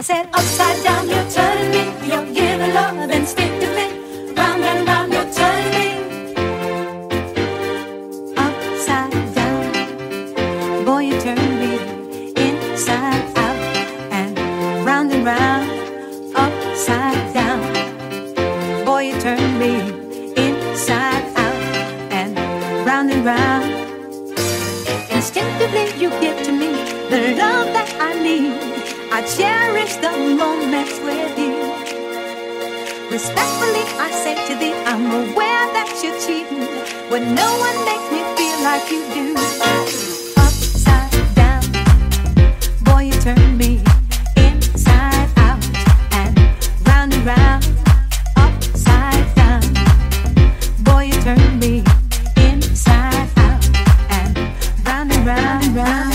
I said upside down, you're turning me. You're giving love instinctively. Round and round, you're turning me. Upside down, boy, you turn me inside out and round and round. Upside down, boy, you turn me inside out and round and round. Instinctively, you give to me the love that I need. I cherish the moments with you. Respectfully, I say to thee, I'm aware that you're cheating when no one makes me feel like you do. Upside down, boy, you turn me inside out and round and round. Upside down, boy, you turn me inside out and round and round and round.